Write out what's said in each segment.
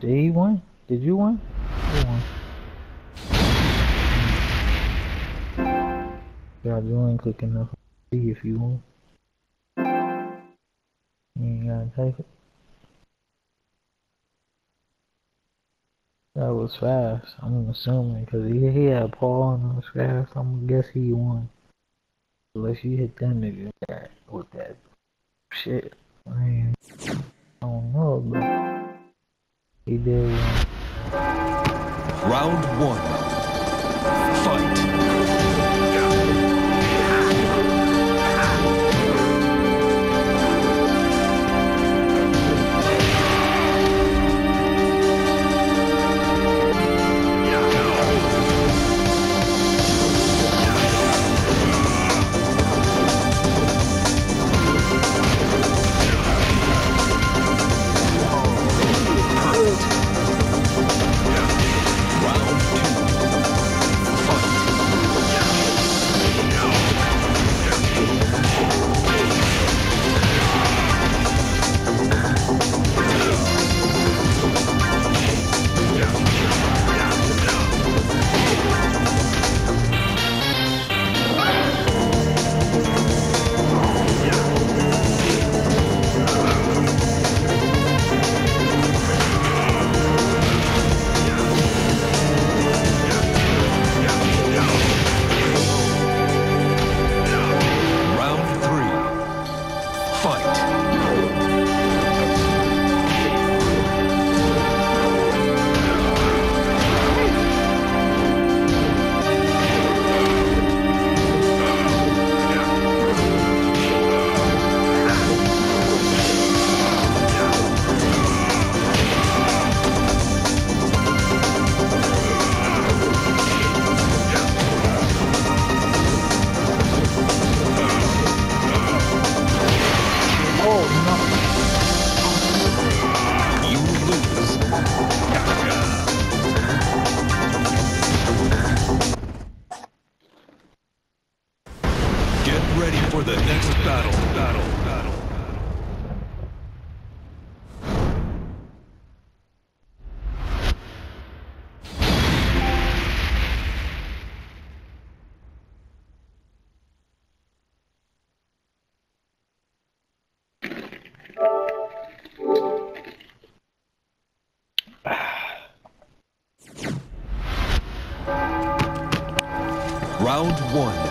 Did he win? Did you win? Who won? God, Y'all join quick enough. See if you won. You ain't gotta type it. That was fast. I'm assuming because he, he had Paul and it was fast. I'm gonna guess he won. Unless you hit that nigga with that, with that shit. I mean, I don't know, but he did. Round one. Round one.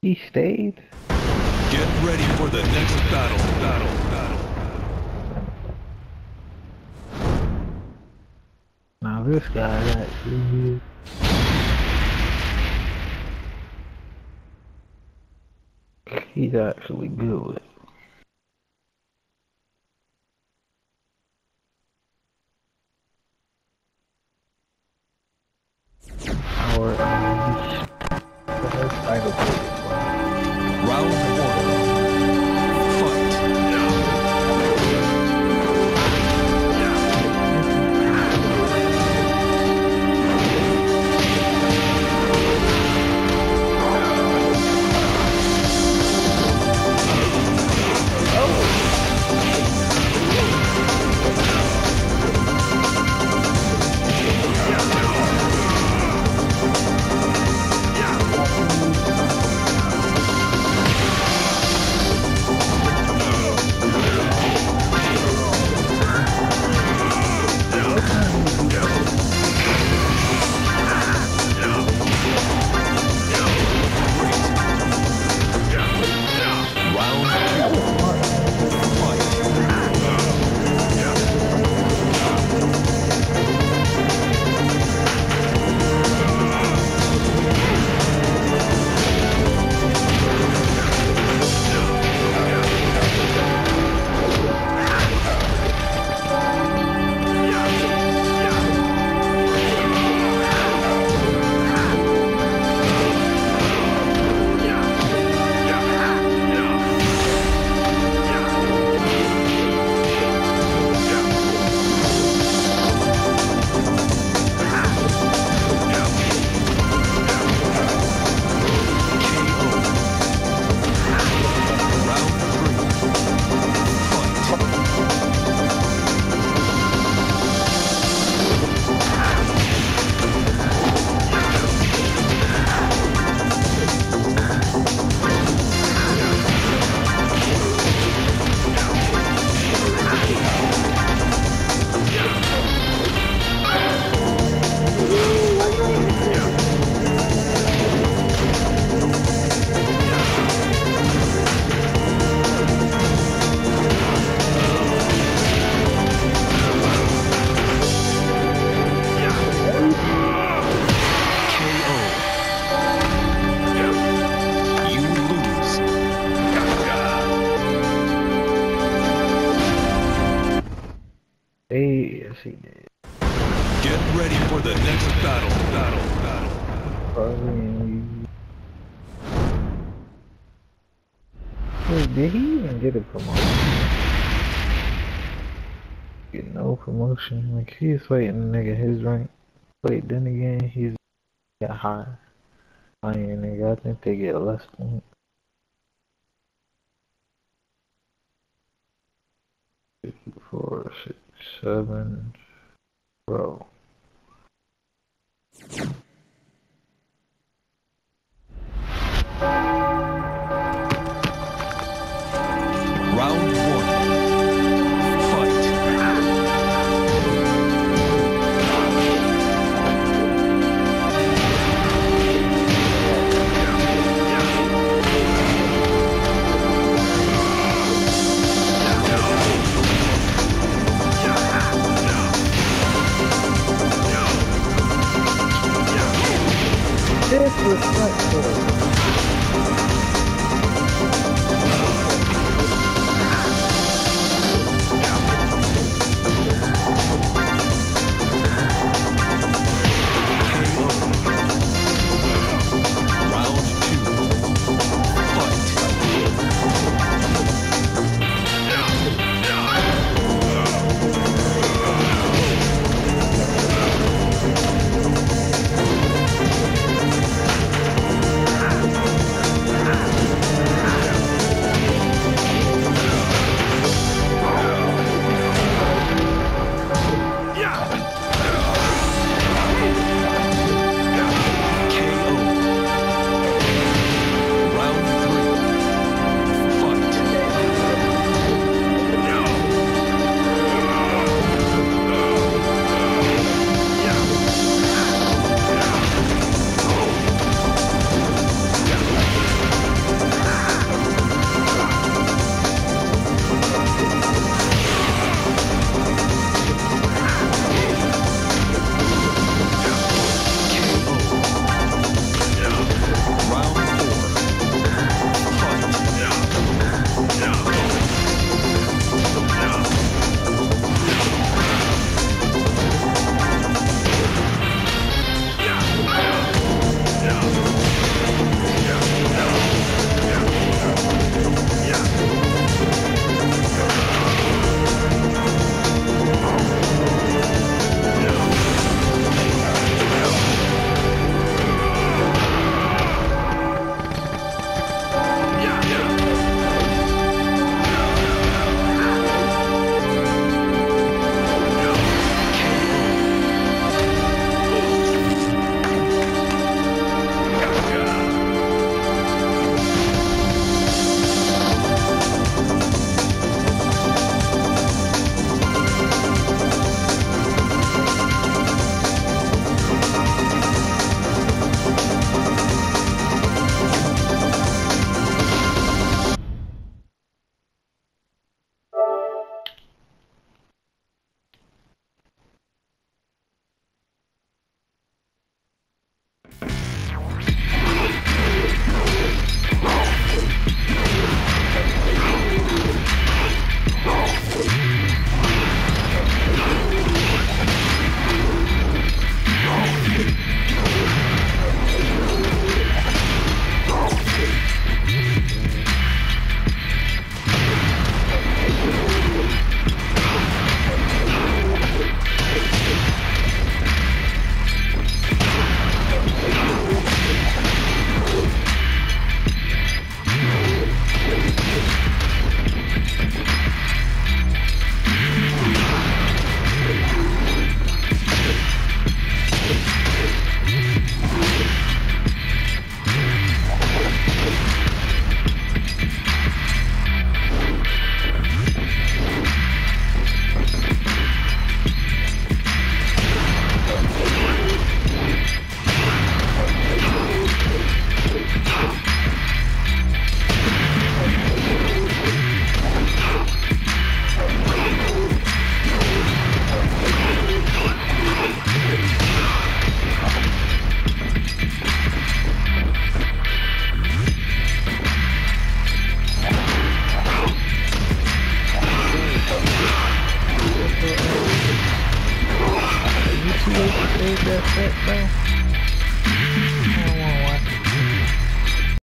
He stayed. Get ready for the next battle. Battle. Battle. Now this guy actually he's actually good. Our unleashed Get no promotion. Like he's fighting nigga his rank. Wait, then again he's got high. Iron nigga, I think they get less points. Four, six, seven, bro. Round. Disrespectful.